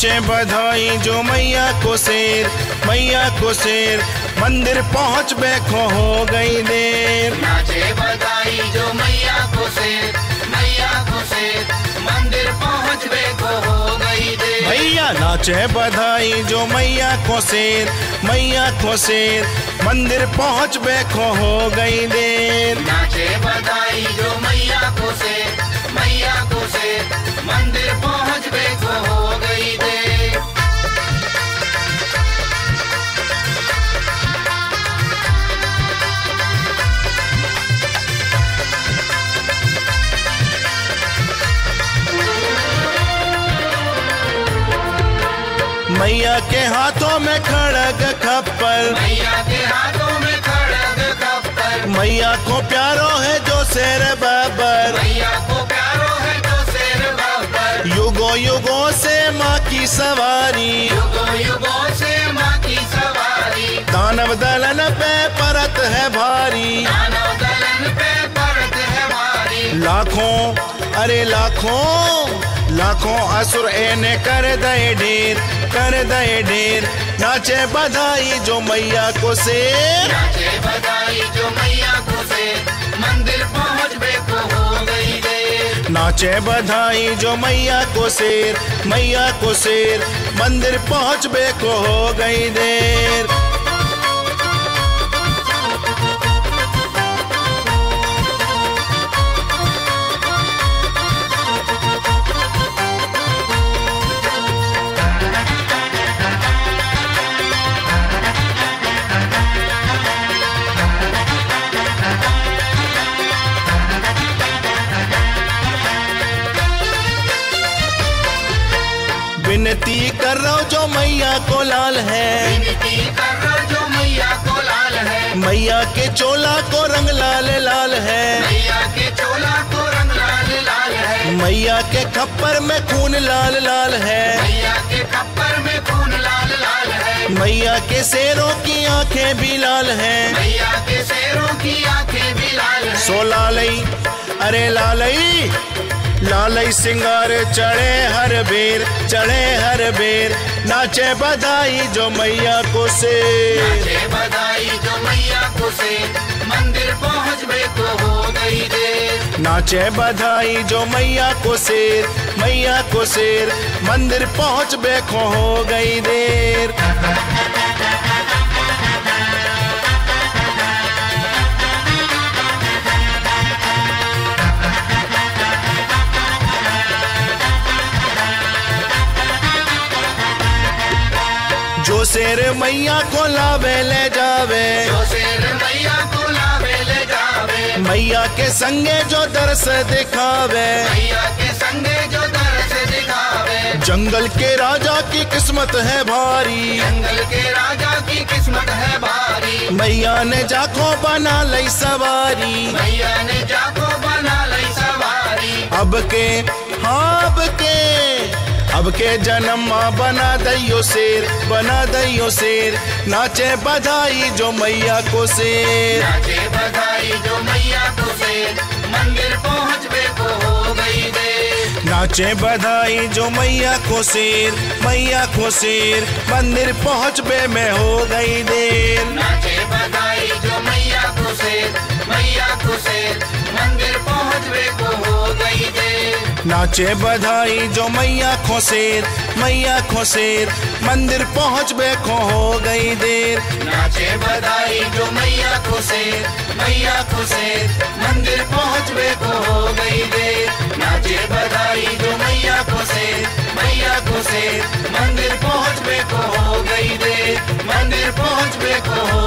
नाचे बधाई जो मैया को शेर मैया को शेर। मंदिर पहुँच बैठो हो गई देर। नाचे बधाई जो मैया को से मैया को से मंदिर पहुँच बे को हो गई देर। भैया नाचे बधाई जो मैया को शेर मैया को शेर। मंदिर पहुँच बैठो हो गई देर। नाचे बधाई जो मैया को से मैया के हाथों में खड़ग खप्पर। मैया के हाथों में खड़ग खप्पर। मैया को प्यारो है जो शेर बाबर। मैया को प्यारो है शेर बाबर। युगों युगों से माँ की सवारी। युगों युगों से माँ की सवारी। दानव दलन पे परत है भारी। दानव दलन पे परत है भारी। लाखों अरे लाखों। लाखों असुर एने कर दे ढेर कर दे ढेर। नाचे बधाई जो मैया को शेर नाचे बधाई जो मैया को से। मंदिर पहुँच बे को हो गई देर। नाचे बधाई जो मैया को शेर मैया को शेर। मंदिर पहुँच बे को हो गई देर। कर रहा हूँ जो मैया को लाल है। जो मैया को लाल है मैया के चोला को रंग लाल लाल है मैया के चोला को रंग लाल लाल है मैया के खप्पर में खून लाल लाल है। मैया के खप्पर में खून लाल लाल है। मैया के शेरों की आँखें भी लाल हैं। मैया के शेरों की आँखें भी लाल है। सो लालई अरे लालई लालई सिंगार चढ़े हर बेर चढ़े हर बेर। नाचे बधाई जो मैया को से नाचे बधाई जो मैया को से मंदिर पहुँच बे को हो गई देर। नाचे बधाई जो मैया को शेर मैया को शेर। मंदिर पहुँच बेखो हो गई देर। जो शेर मैया को लावे ले जावे। जो शेर मैया को लावे ले जावे। मैया के संगे जो दर्श दिखावे। मैया के संगे जो दर्श दिखावे। जंगल के राजा की किस्मत है भारी। जंगल के राजा की किस्मत है भारी। मैया ने जाको बना लई सवारी। मैया ने जाको बना लई सवारी। अब के हाँ अब के। अब के जन्म माँ बना दैयो शेर बना दैयो शेर। नाचे बधाई जो मैया को शेर। नाचे बधाई जो मैया को से मंदिर पहुँच बे को हो गई देर। नाचे बधाई जो मैया को शेर मैया को शेर। मंदिर पहुँच बे में हो गई देर। नाचे बधाई नाचे बधाई जो मैया शेर मैया शेर मंदिर पहुँच बे को हो गई देर। नाचे बधाई जो मैया से मैया से मंदिर पहुँच बे को हो गई देर। नाचे बधाई जो मैया से मैया से मंदिर पहुँच बे को हो गई देर। मंदिर पहुँच बे को हो